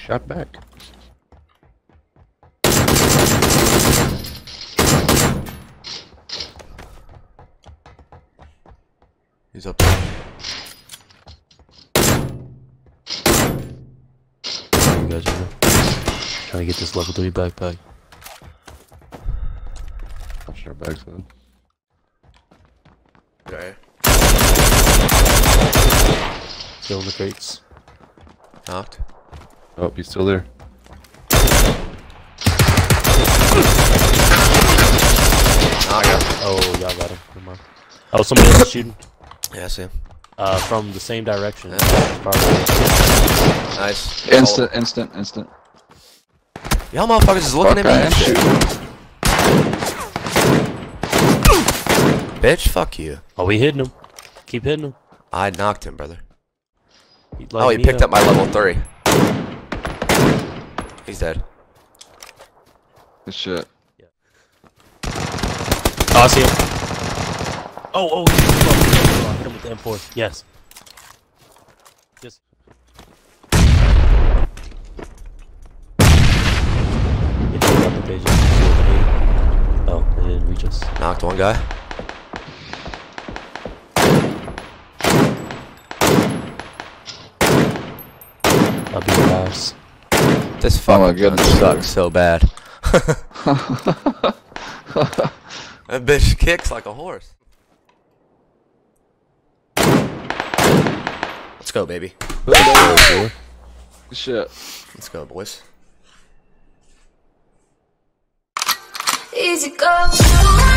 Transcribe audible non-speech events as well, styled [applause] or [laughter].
shot back. He's up there. You guys are trying to get this level 3 backpack. Watch our backs then. Okay. Still in the crates. Knocked. Oh, he's still there. Knocked. Oh, y'all got him. Never mind. Oh, somebody else shooting. Yeah, I see him. Uh, from the same direction. Yeah. Nice. Instant, instant, instant. Y'all motherfuckers is looking Fuck, at me. I am and Bitch, fuck you. Oh, we hitting him. Keep hitting him. I knocked him, brother. Oh, he lighting me picked up my level three. He's dead. Good shit. Oh, I see him. Oh, oh, he's oh, hit him with the M4. Yes. Yes. Hit you up the page. Oh, they didn't reach us. Knocked one guy. I'll be your ass. This Oh my fucking gun goodness. sucks so bad. [laughs] that bitch kicks like a horse. Let's go, baby. Good shit. Let's go, boys. Easy go.